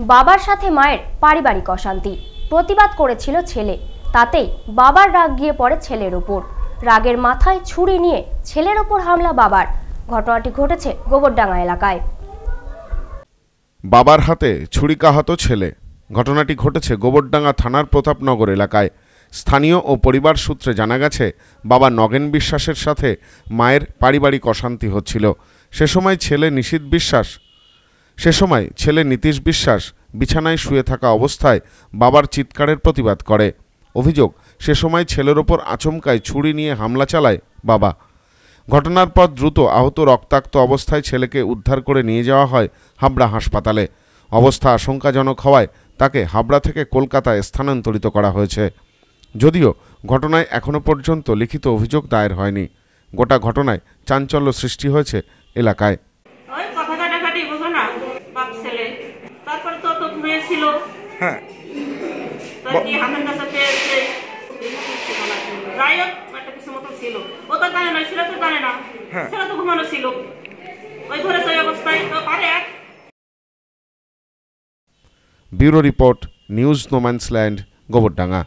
বাবার সাথে মায়ের পারিবারিক অশান্তি। প্রতিবাদ করেছিল ছেলে। তাতেই বাবার রাগ গিয়ে পড়ে ছেলের ওপর। রাগের মাথায় ছুরি নিয়ে ছেলের ওপর হামলা বাবার। ঘটনাটি ঘটেছে গোবরডাঙ্গা এলাকায়। বাবার হাতে ছুরিকাহত ছেলে। ঘটনাটি ঘটেছে গোবরডাঙ্গা থানার প্রতাপনগর এলাকায়। স্থানীয় ও পরিবার সূত্রে জানা গেছে, বাবা নগেন বিশ্বাসের সাথে মায়ের পারিবারিক অশান্তি হচ্ছিল। সে সময় ছেলে নিশীত বিশ্বাস সে সময় ছেলে নীতিশ বিশ্বাস বিছানায় শুয়ে থাকা অবস্থায় বাবার চিৎকারের প্রতিবাদ করে। অভিযোগ, সে সময় ছেলের ওপর আচমকায় ছুরি নিয়ে হামলা চালায় বাবা। ঘটনার পর দ্রুত আহত রক্তাক্ত অবস্থায় ছেলেকে উদ্ধার করে নিয়ে যাওয়া হয় হাবড়া হাসপাতালে। অবস্থা আশঙ্কাজনক হওয়ায় তাকে হাবড়া থেকে কলকাতায় স্থানান্তরিত করা হয়েছে। যদিও ঘটনায় এখনও পর্যন্ত লিখিত অভিযোগ দায়ের হয়নি। গোটা ঘটনায় চাঞ্চল্য সৃষ্টি হয়েছে এলাকায় ওই কথা কাটাকাটি বুঝো না বাপ ছেলে তারপরে তো তো মেয়ে ছিল। হ্যাঁ। তার কি হাতের কাছে পেয়েছে যাই হোক একটা কিছু মতো ছিল। ও তো জানে না ছেলে তো জানে না। হ্যাঁ। ছেলে তো ঘুমানো ছিল। ওই ঘরে সেই অবস্থায় তো পারে এক। Bureau report news no man's land Gobardanga.